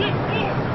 Get in!